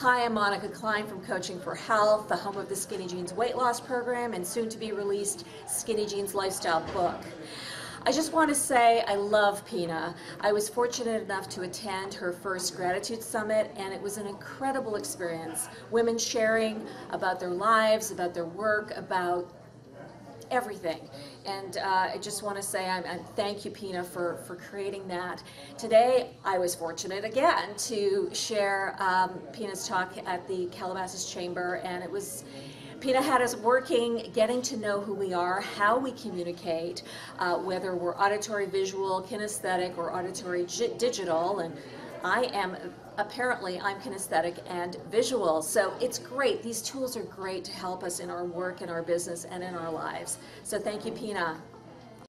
Hi, I'm Monika Klein from Coaching for Health, the home of the Skinny Jeans weight loss program and soon to be released Skinny Jeans lifestyle book. I just want to say I love Pina. I was fortunate enough to attend her first gratitude summit and it was an incredible experience. Women sharing about their lives, about their work, about everything. And uh, I just want to say I'm, I'm, thank you, Pina, for, for creating that. Today, I was fortunate again to share um, Pina's talk at the Calabasas Chamber, and it was Pina had us working, getting to know who we are, how we communicate, uh, whether we're auditory, visual, kinesthetic, or auditory digital, and I am apparently I'm kinesthetic and visual. So it's great. These tools are great to help us in our work, in our business, and in our lives. So thank you, Pina.